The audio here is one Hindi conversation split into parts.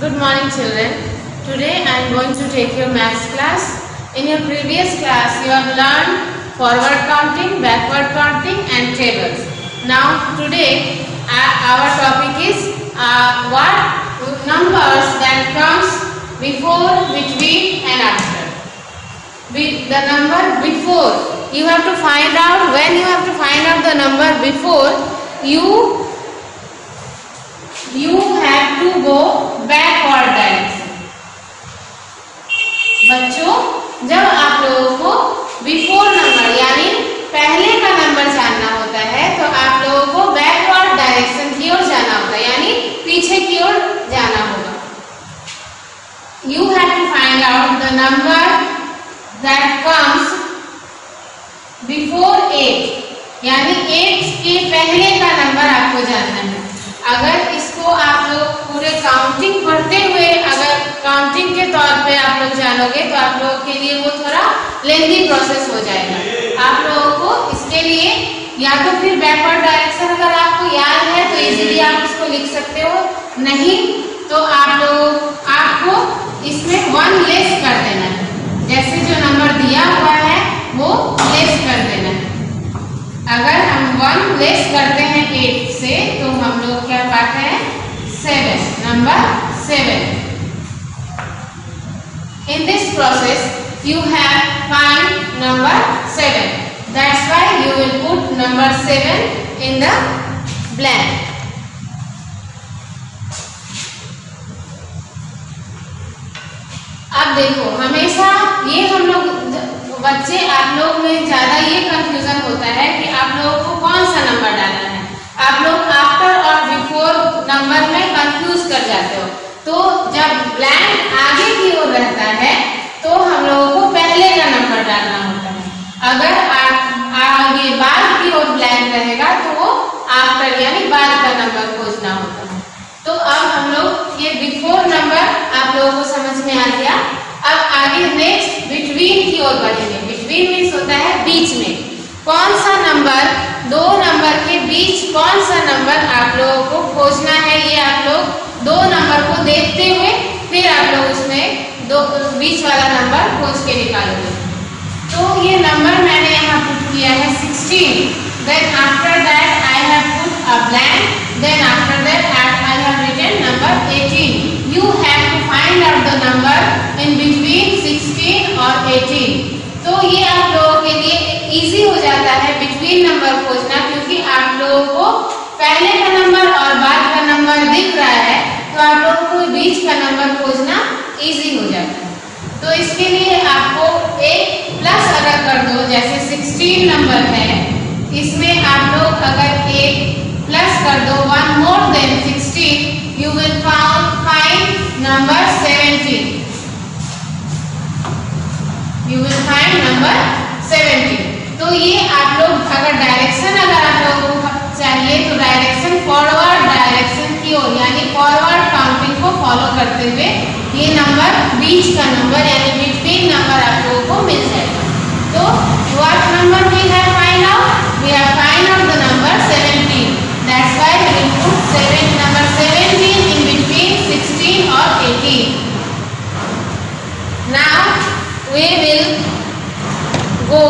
Good morning children. Today I am going to take your maths class. In your previous class you have learned forward counting, backward counting and tables. Now today uh, our topic is uh, what numbers that comes before, between and after. Be, the number before you have to find out when you have to find out the number before you you have to go backward direction बच्चों, जब आप लोगों को बिफोर नंबर यानी पहले का नंबर जानना होता है तो आप लोगों को बैकवर्ड डायरेक्शन की ओर जाना होगा, यानी पीछे की ओर जाना होगा। You have to find out the number that comes before eight यानी एट के पहले का नंबर आपको जानना है। अगर इसको आप लोग पूरे काउंटिंग पढ़ते हुए अगर काउंटिंग के तौर पे आप लोग जानोगे तो आप लोगों के लिए वो थोड़ा लेंदी प्रोसेस हो जाएगा। आप लोगों को इसके लिए या तो फिर बैकवर्ड डायरेक्शन अगर आपको याद है तो इजीली आप इसको लिख सकते हो। नहीं तो आप लोग, आपको इसमें वन लेस कर देना है। जैसे जो नंबर दिया हुआ है, वो लेस कर देना है। अगर हम वन लेस करते हैं एट से तो हम लोग क्या पाते हैं? Seven number seven in this process you have find number 7 that's why you will put number 7 in the blank. अब देखो, हमेशा ये हम लोग, बच्चे आप लोग में ज़्यादा ये कंफ्यूजन होता है कि आप लोगों को कौन सा नंबर डालना है। आप लोग आफ्टर और बिफोर नंबर में कंफ्यूज कर जाते हो। तो जब ब्लैंक आगे की ओर रहता है तो हम लोगों को पहले का नंबर डालना होता है। अगर आगे बाद की ओर ब्लैंक रहेगा तो वो आफ्टर यानी बाद का नंबर खोजना होता है। तो अब हम लोग ये बिफोर नंबर आप लोगों को समझ में आ गया। अब आगे नेक्स्ट बिटवीन की ओर बढ़ेंगे। बिटवीन मीन्स होता है बीच में। कौन सा नंबर, दो नंबर के बीच कौन सा नंबर आप लोगों को खोजना है? ये आप लोग दो नंबर को देखते हुए फिर आप लोग उसमें दो, बीच वाला नंबर खोज के निकालोगे। तो ये नंबर मैंने यहाँ पुट किया है 16 then after that I have put a blank then after that I have written number 18 you have to find out the number in between 16 और 18 तो ये आप लोगों के लिए इजी हो जाता है बिटवीन नंबर खोजना क्योंकि आप लोगों को पहले का नंबर और बाद का नंबर दिख रहा है तो आप लोगों को बीच का नंबर खोजना इजी हो जाता है। तो इसके लिए आपको एक प्लस अगर कर दो, जैसे 16 नंबर है, इसमें आप लोग अगर एक प्लस कर दो one more than 16 you will found find number 17 you will find number 17 तो ये आप लोग अगर डायरेक्शन अगर आप लोगों को चाहिए तो डायरेक्शन फॉरवर्ड डायरेक्शन की ओर, यानी करते हुए ये नंबर बीच का नंबर यानी बिटवीन नंबर आप लोगों को मिल जाएगा। तो what number we have find out we have find out the number 17 that's why we will put 7 number 17 in between 16 और 18 now, we will go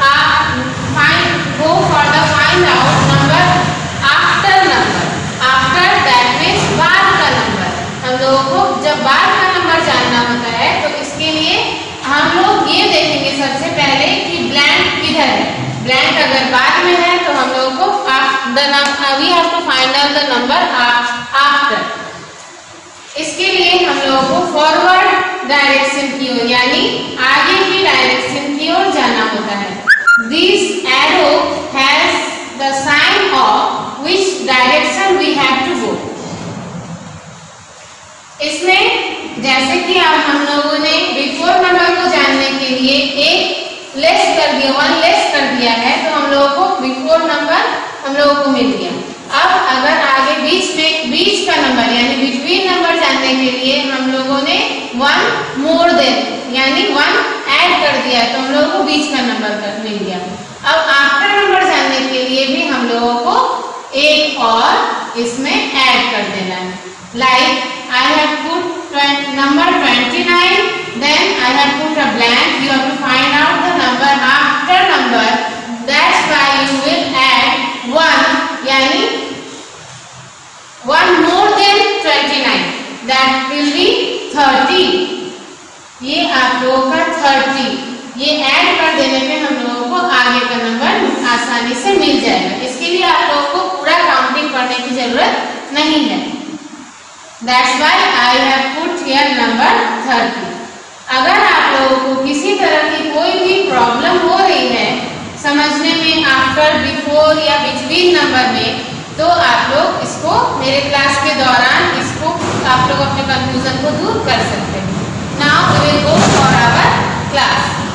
uh, find go for the find out number after number after that means बाद का नंबर हम लोगों को जब बाद का जानना होता है तो इसके लिए हम लोग ये देखेंगे सबसे पहले कि ब्लैंक किधर है। ब्लैंक अगर बाद में है तो हम लोगों को have to find out the number after इसके लिए हम लोगों को फॉरवर्ड डायरेक्शन की ओर, यानी आगे की डायरेक्शन की ओर जाना होता है। This arrow has the sign of which direction we have to go इसमें जैसे कि अब हम लोगों ने बिफोर नंबर को जानने के लिए एक लेस कर दिया वन लेस कर दिया है तो हम लोगों को बिफोर नंबर हम लोगों को मिल गया अब अगर आगे बीच में बीच का नंबर यानी बिटवीन नंबर जानने के लिए हम लोगों ने वन मोर देन यानी वन ऐड कर दिया तो हम लोगों को बीच का नंबर मिल गया अब आफ्टर नंबर जानने के लिए भी हम लोगों को एक और इसमें ऐड कर देना है Like I have put 20, number 29, then I have put a blank. You have to find out the number after number. That's why you will add 1, yani 1 more than 29. That will be 30. आप लोगों का 30 ये ऐड कर देने पे हम लोगों को आगे का नंबर आसानी से मिल जाएगा। इसके लिए आप लोगों को पूरा काउंटिंग करने की ज़रूरत नहीं है। That's why I have put here number 30. अगर आप लोगों को किसी तरह की कोई भी प्रॉब्लम हो रही है, समझने में आफ्टर बिफोर या बिटवीन नंबर में तो आप लोग इसको मेरे क्लास के दौरान इसको आप लोग अपने कंफ्यूजन को दूर कर सकते हैं। Now we will go for our class